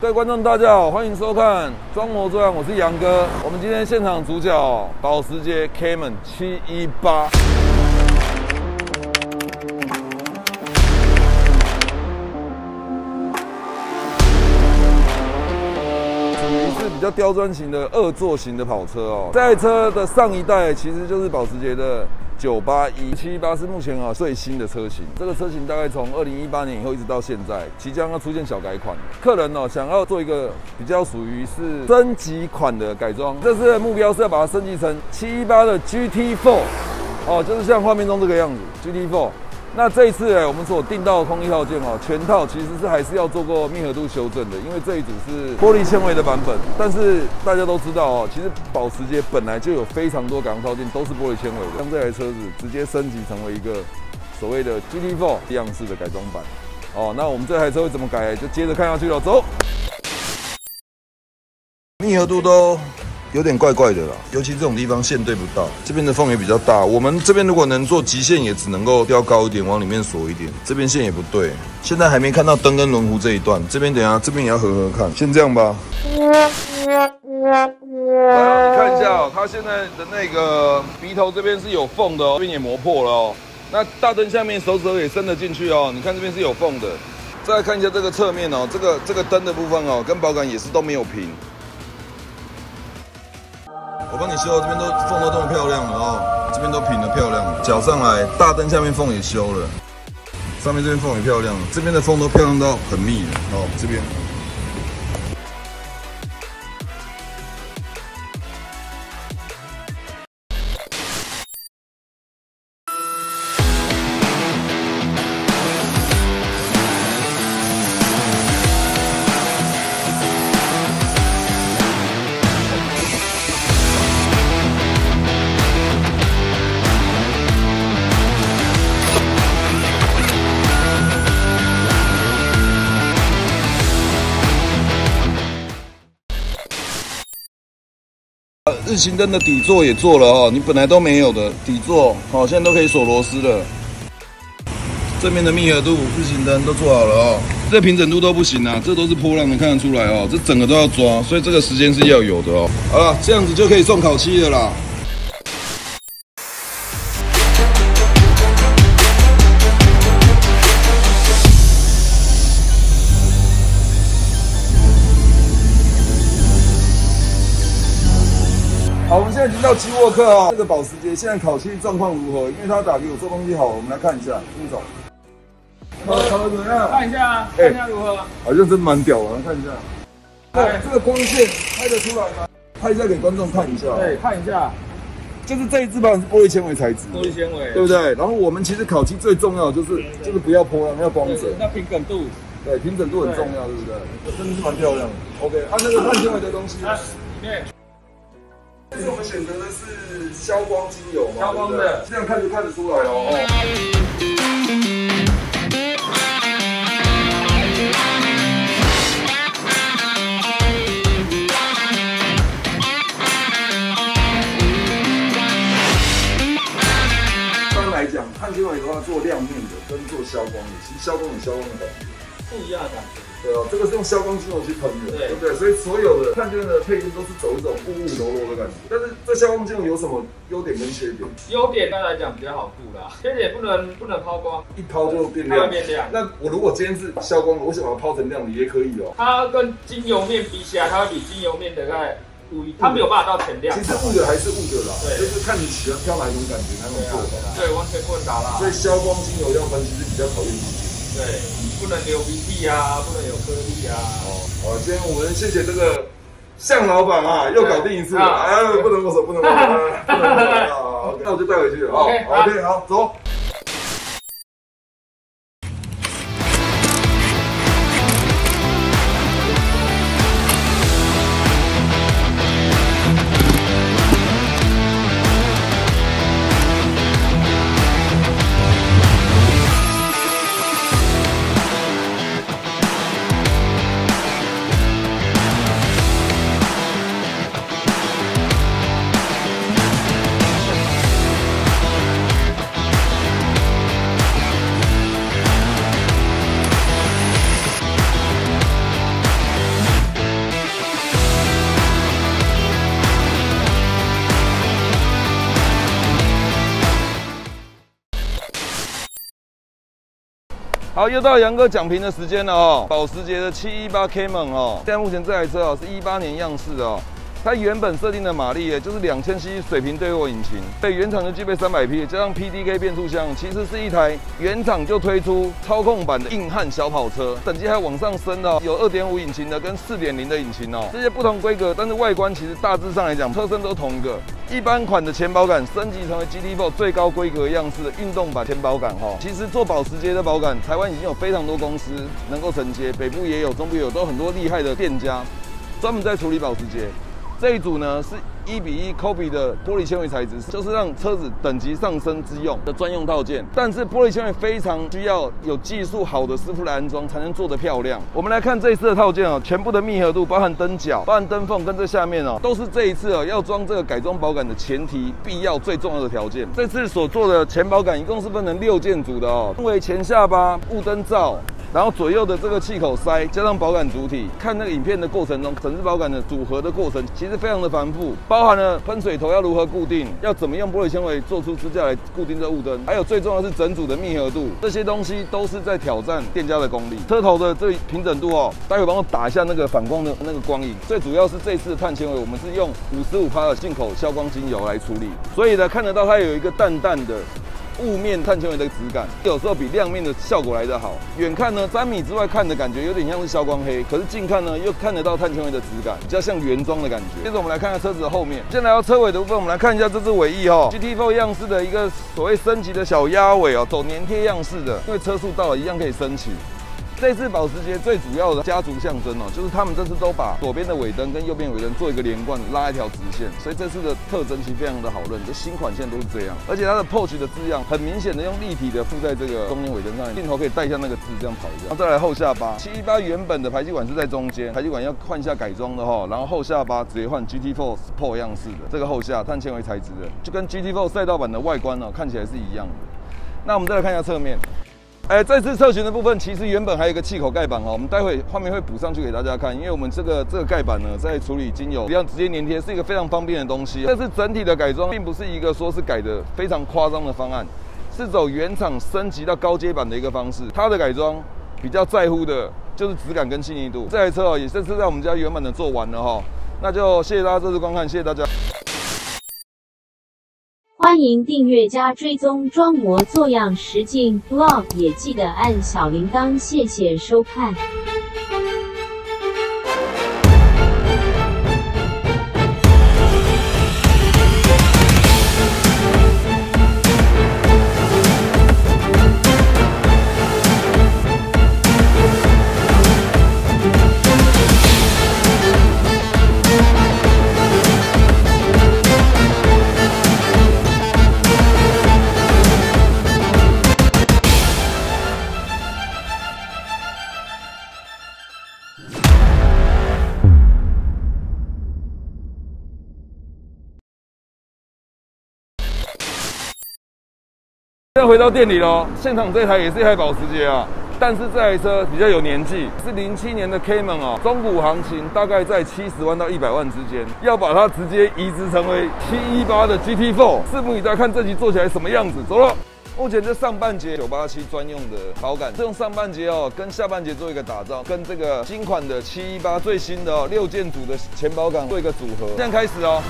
各位观众，大家好，欢迎收看《装模作样》，我是杨哥。我们今天现场主角保时捷 Cayman 718。属于是比较刁钻型的二座型的跑车哦。这台车的上一代其实就是保时捷的九八一七八，是目前啊最新的车型。这个车型大概从二零一八年以后一直到现在，即将要出现小改款。客人哦想要做一个比较属于是升级款的改装，这次的目标是要把它升级成七一八的 GT Four，哦，就是像画面中这个样子 GT Four。那这一次哎，我们所订到的空力套件哦，全套其实是还是要做过密合度修正的，因为这一组是玻璃纤维的版本。但是大家都知道哦，其实保时捷本来就有非常多改装套件都是玻璃纤维的，将这台车子直接升级成为一个所谓的 GT4 样式的改装版。哦，那我们这台车会怎么改？就接着看下去了，走。密合度都。有点怪怪的啦，尤其这种地方线对不到，这边的缝也比较大。我们这边如果能做极限，也只能够雕高一点，往里面锁一点。这边线也不对，现在还没看到灯跟轮毂这一段。这边等下，这边也要合合看。先这样吧。来，你看一下，哦它现在的那个鼻头这边是有缝的哦，这边也磨破了哦。那大灯下面手指头也伸得进去哦，你看这边是有缝的。再看一下这个侧面哦，这个这个灯的部分哦，跟保杆也是都没有平。我帮你修，这边都缝都这么漂亮了哦，这边都平的漂亮，脚上来，大灯下面缝也修了，上面这边缝也漂亮了，这边的缝都漂亮到很密了哦，这边。日行灯的底座也做了哦，你本来都没有的底座，好，现在都可以锁螺丝了。正面的密合度、日行灯都做好了哦，这平整度都不行啊，这都是波浪能，看得出来哦，这整个都要抓，所以这个时间是要有的哦。好了，这样子就可以送烤漆了啦。已经到基沃克哦。这个保时捷现在烤漆状况如何？因为他打给我做东西好，我们来看一下。副总，烤烤的怎么样？看一下，看一下如何？好像真蛮屌的，看一下。对，这个光线拍得出来吗？拍一下给观众看一下。对，看一下。就是这一支板是玻璃纤维材质，玻璃纤维，对不对？然后我们其实烤漆最重要的就是就是不要破浪，要光泽。那平整度，对，平整度很重要，对不对？真的是蛮漂亮的。OK，按那个碳纤维的东西。里面。这次我们选择的是消光精油嘛？消光的，这样看就看得出来哦。一般来讲，碳纤维的话做亮面的跟做消光的，其实消光有消光的感觉，不一样的感觉。对哦，这个是用消光精油去喷的，对不对？所以所有的碳纤的配件都是走一种雾雾柔柔的感觉。但是这消光精油有什么优点跟缺点？优点刚来讲比较好涂啦，缺点不能不能抛光，一抛就变亮。变亮。那我如果今天是消光的，我想把它抛成亮的也可以哦。它跟精油面比起来，它会比精油面的概雾一，它没有办法到全亮。其实雾的还是雾的啦，对，就是看你喜欢挑哪一种感觉，哪种做法。对，完全不能打蜡。所以消光精油要喷，其实比较考验自己。对，不能流鼻涕啊，不能有颗粒啊。哦，好，今天我们谢谢这个向老板啊，又搞定一次了。哎，不能握手，不能握手，不能握手。那我就带回去了。OK，OK，好，走。好，又到杨哥讲评的时间了哦。保时捷的七一八 Cayman 哦，现在目前这台车哦是一八年样式哦。它原本设定的马力，也就是两千 cc 水平对卧引擎，对原厂就具备三百匹，加上 PDK 变速箱，其实是一台原厂就推出操控版的硬汉小跑车，等级还往上升的，有二点五引擎的跟四点零的引擎哦，这些不同规格，但是外观其实大致上来讲，车身都同一个。一般款的前保杆升级成为 GT4 最高规格样式的运动版前保杆哈，其实做保时捷的保杆，台湾已经有非常多公司能够承接，北部也有，中部也有，都很多厉害的店家专门在处理保时捷。这一组呢是一比一 Kobe 的玻璃纤维材质，就是让车子等级上升之用的专用套件。但是玻璃纤维非常需要有技术好的师傅来安装，才能做得漂亮。我们来看这一次的套件哦，全部的密合度，包含灯角、包含灯缝跟这下面哦，都是这一次哦要装这个改装保杆的前提、必要最重要的条件。这次所做的前保杆一共是分成六件组的哦，分为前下巴、雾灯罩。然后左右的这个气口塞加上保杆主体，看那个影片的过程中，整只保杆的组合的过程其实非常的繁复，包含了喷水头要如何固定，要怎么用玻璃纤维做出支架来固定这雾灯，还有最重要是整组的密合度，这些东西都是在挑战店家的功力。车头的这平整度哦，待会帮我打一下那个反光的那个光影。最主要是这次碳纤维，我们是用五十五帕的进口消光精油来处理，所以呢看得到它有一个淡淡的。雾面碳纤维的质感，有时候比亮面的效果来得好。远看呢，三米之外看的感觉有点像是消光黑，可是近看呢，又看得到碳纤维的质感，比较像原装的感觉。接着我们来看看车子的后面，先来到车尾的部分，我们来看一下这只尾翼哈，G T Four 样式的一个所谓升级的小鸭尾哦，走粘贴样式的，因为车速到了，一样可以升起。这次保时捷最主要的家族象征哦，就是他们这次都把左边的尾灯跟右边尾灯做一个连贯，拉一条直线，所以这次的特征其实非常的好认，这新款线都是这样，而且它的 Porsche 的字样很明显的用立体的附在这个中间尾灯上，镜头可以带一下那个字，这样跑一下。然后再来后下巴，七一八原本的排气管是在中间，排气管要换一下改装的哈，然后后下巴直接换 GT4 Sport 样式的，这个后下碳纤维材质的，就跟 GT4 赛道版的外观呢看起来是一样的。那我们再来看一下侧面。哎，这次侧裙的部分其实原本还有一个气口盖板哦，我们待会画面会补上去给大家看，因为我们这个这个盖板呢，在处理精油，比较直接粘贴是一个非常方便的东西。但是整体的改装并不是一个说是改的非常夸张的方案，是走原厂升级到高阶版的一个方式。它的改装比较在乎的就是质感跟细腻度。这台车哦，也这次在我们家原本的做完了哈，那就谢谢大家这次观看，谢谢大家。欢迎订阅加追踪装模作样实境 vlog，也记得按小铃铛，谢谢收看。再回到店里喽，现场这台也是一台保时捷啊，但是这台车比较有年纪，是零七年的 Cayman 哦，中古行情大概在七十万到一百万之间，要把它直接移植成为七一八的 GT4，拭目以待，看这集做起来什么样子。走了，目前这上半截九八七专用的保杆，是用上半截哦跟下半截做一个打造，跟这个新款的七一八最新的哦六件组的前保杆做一个组合。现在开始哦。